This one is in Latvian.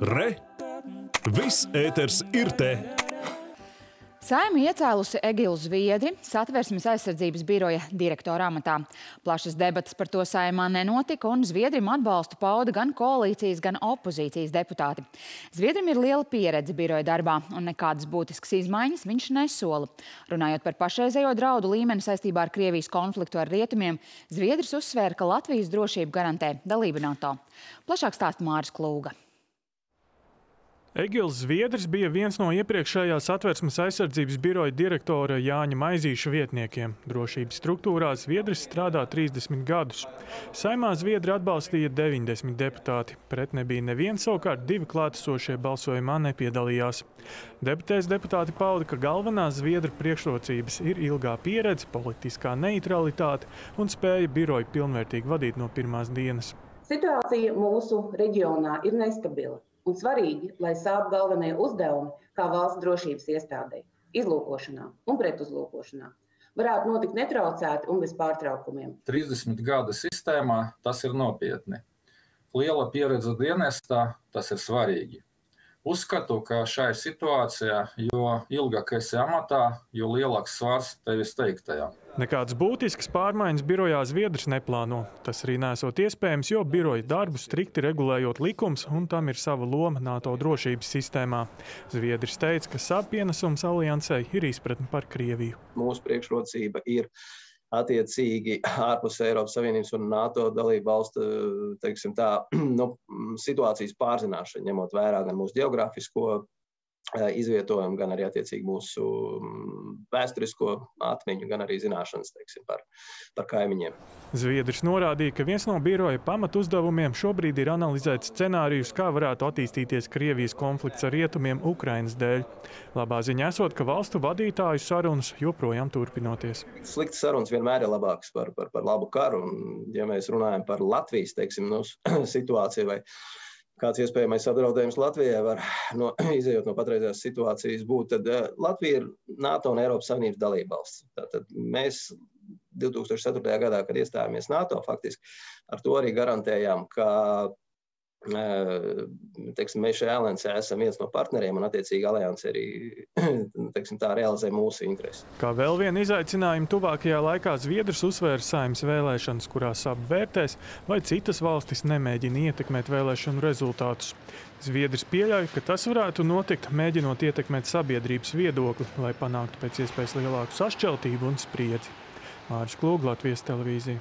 Re! Viss ēters ir te! Saima iecēlusi Egilu Zviedri satversmes aizsardzības biroja direktora amatā. Plašas debatas par to saimā nenotika, un Zviedrim atbalstu pauda gan koalīcijas, gan opozīcijas deputāti. Zviedrim ir liela pieredze biroja darbā, un nekādas būtiskas izmaiņas viņš nesola. Runājot par pašreizējo draudu līmeni saistībā ar Krievijas konfliktu ar rietumiem, Zviedris uzsvēra, ka Latvijas drošību garantē dalība NATO. Plašāk stāsta Māris Klūga. Egils Zviedris bija viens no iepriekšējās atversmes aizsardzības biroja direktora Jāņa Maizīša vietniekiem. Drošības struktūrā Zviedris strādā 30 gadus. Saimā Zviedri atbalstīja 90 deputāti. Pret nebija neviens, savukārt divi klātesošie balsojumā nepiedalījās. Debatēs deputāti pauda, ka galvenās Zviedru priekšrocības ir ilgā pieredze, politiskā neutralitāte un spēja biroju pilnvērtīgi vadīt no pirmās dienas. Situācija mūsu reģionā ir nestabila un svarīgi, lai sāp galvenie uzdevumi kā valsts drošības iestādē, izlūkošanā un pretuzlūkošanā. Varētu notikt netraucēti un bez pārtraukumiem. 30 gada sistēmā tas ir nopietni. Liela pieredze dienestā tas ir svarīgi. Uzskatu, ka šai situācijā, jo ilgāk esi amatā, jo lielāks svars tevis teiktajā. Nekādas būtiskas pārmaiņas birojā Zviedrs neplāno. Tas arī nesot iespējams, jo biroja darbu strikti regulējot likums, un tam ir sava loma NATO drošības sistēmā. Zviedrs teica, ka savu pienesums aliansei ir izpratne par Krieviju. Mūsu priekšrocība ir attiecīgi ārpus Eiropas Savienības un NATO dalību valstu tā, nu, situācijas pārzināšana, ņemot vērā gan mūsu geogrāfisko izvietojumu, gan arī attiecīgi mūsu vēsturisko atmiņu, gan arī zināšanas teiksim, par, par kaimiņiem. Zviedris norādīja, ka viens no biroja pamatu uzdevumiem šobrīd ir analizēt scenārijus, kā varētu attīstīties Krievijas konflikts ar rietumiem Ukrainas dēļ. Labā ziņa esot, ka valstu vadītāju sarunas joprojām turpinoties. Sliktas sarunas vienmēr ir labākas par, par, par labu karu, un ja mēs runājam par Latvijas teiksim, nu, situāciju vai kāds iespējamais apdraudējums Latvijai var no, izējot no patreizējās situācijas būt, tad uh, Latvija ir NATO un Eiropas Savienības dalībvalsts. Tātad mēs 2004. gadā, kad iestājāmies NATO, faktiski ar to arī garantējām, ka teiksim, mēs šajā aliansē esam viens no partneriem, un attiecīgi alianse arī teiksim, tā realizē mūsu intereses. Kā vēl vienu izaicinājumu tuvākajā laikā Zviedrs uzsvēra saimnes vēlēšanas, kurās apvērtēs, vai citas valstis nemēģina ietekmēt vēlēšanu rezultātus. Zviedrs pieļauj, ka tas varētu notikt, mēģinot ietekmēt sabiedrības viedokli, lai panāktu pēc iespējas lielāku sašķeltību un spriedzi. Māris Klūga, Latvijas televīzija.